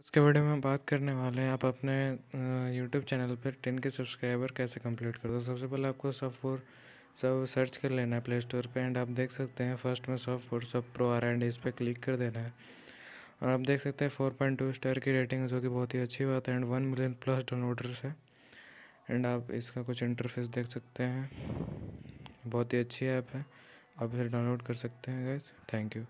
इसके वीडियो में हम बात करने वाले हैं। आप अपने यूट्यूब चैनल पर टेन के सब्सक्राइबर कैसे कंप्लीट कर दो सबसे पहले आपको सॉफ्टवेयर सब सर्च कर लेना है प्ले स्टोर पर एंड आप देख सकते हैं फ़र्स्ट में सॉफ्टवेयर सब प्रो आ रहा है एंड इस पर क्लिक कर देना है। और आप देख सकते हैं फोर पॉइंट टू स्टार की रेटिंग जो कि बहुत ही अच्छी बात है and one million plus downloaders है। एंड आप इसका कुछ इंटरफेस देख सकते हैं। बहुत ही अच्छी ऐप है। आप इसे डाउनलोड कर सकते हैं गैस थैंक यू